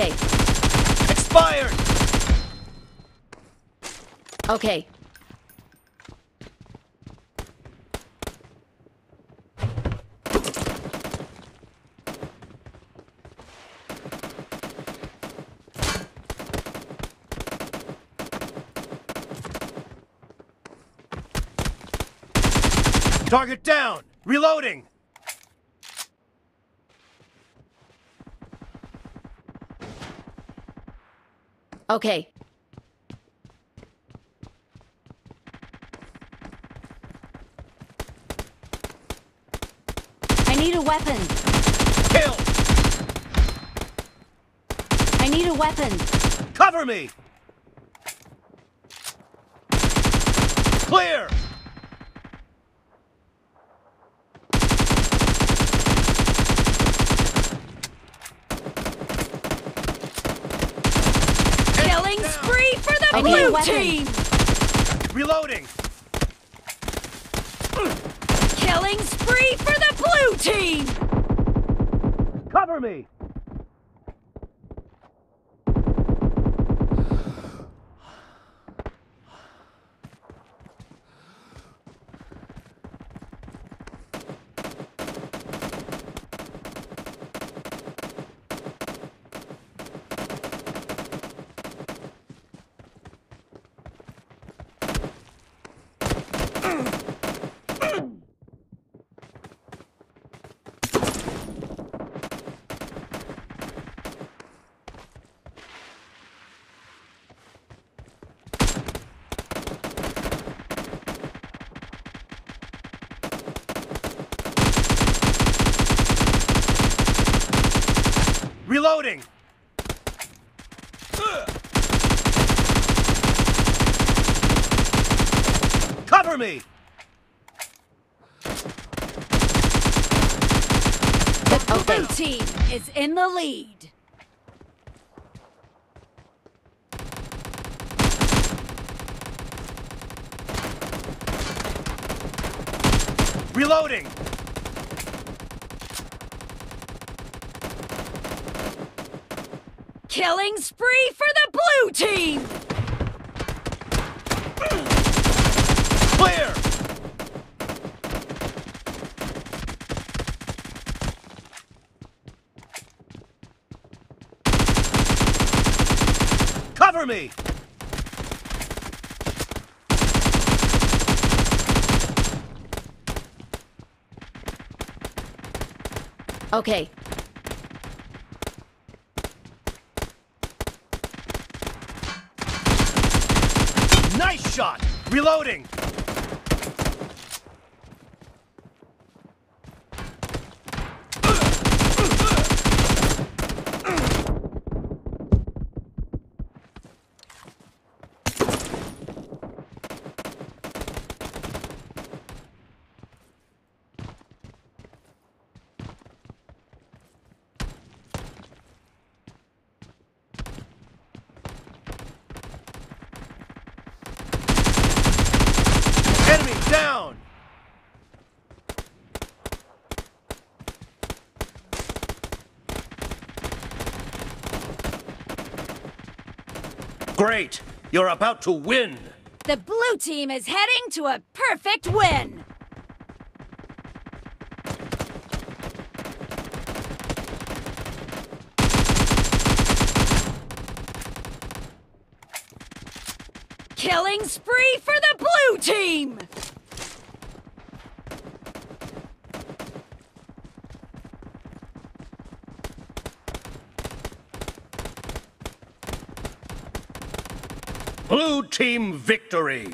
Okay, Expired! okay. Target down! Reloading! Okay. I need a weapon. Kill! I need a weapon. Cover me! Clear! Killing down. spree for the I need a blue weapon. team! Reloading! Killing spree for the blue team! Cover me! Reloading! Cover me! The blue team is in the lead. Reloading! Killing spree for the blue team! Clear! Cover me! Okay. Shot! Reloading! Down! Great! You're about to win! The blue team is heading to a perfect win! Killing spree for the blue team! Blue team victory!